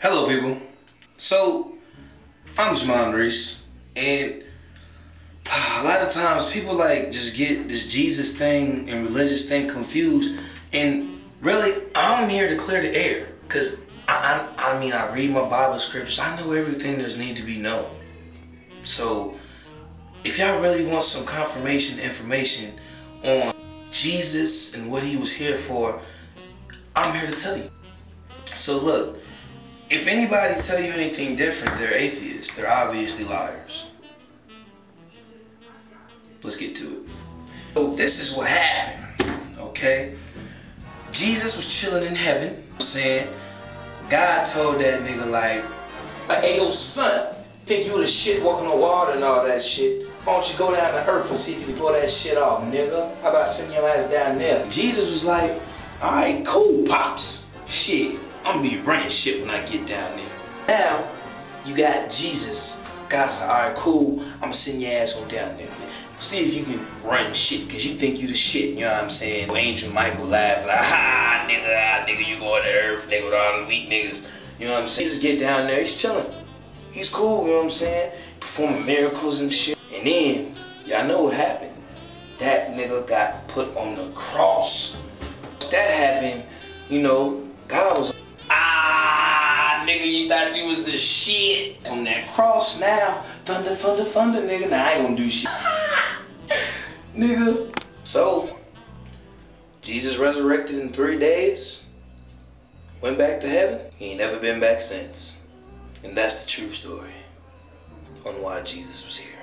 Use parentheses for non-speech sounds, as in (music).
Hello, people. So, I'm Jamon Reese, and (sighs) a lot of times people like just get this Jesus thing and religious thing confused, and really, I'm here to clear the air, cause I, I, I mean, I read my Bible scriptures, I know everything there's need to be known. So, if y'all really want some confirmation information on Jesus and what he was here for, I'm here to tell you. So look, if anybody tell you anything different, they're atheists. They're obviously liars. Let's get to it. So this is what happened, okay? Jesus was chilling in heaven, I'm saying, God told that nigga like, like, hey yo son, think you the shit walking on water and all that shit. Why don't you go down to earth and see if you can throw that shit off, nigga? How about sending your ass down there? Jesus was like, alright, cool, pops. I'm gonna be running shit when I get down there. Now, you got Jesus. God's like, alright, cool. I'm gonna send your ass on down there. See if you can run shit, cause you think you the shit, you know what I'm saying? Angel Michael laugh like, ha, nigga, ah, nigga, you going to earth, nigga, with all the weak niggas. You know what I'm saying? Jesus get down there, he's chilling. He's cool, you know what I'm saying? Performing miracles and shit. And then, y'all know what happened. That nigga got put on the cross. That happened, you know, God was thought you was the shit on that cross now. Thunder, thunder, thunder, nigga. Now I ain't gonna do shit. (laughs) nigga. So, Jesus resurrected in three days, went back to heaven. He ain't never been back since. And that's the true story on why Jesus was here.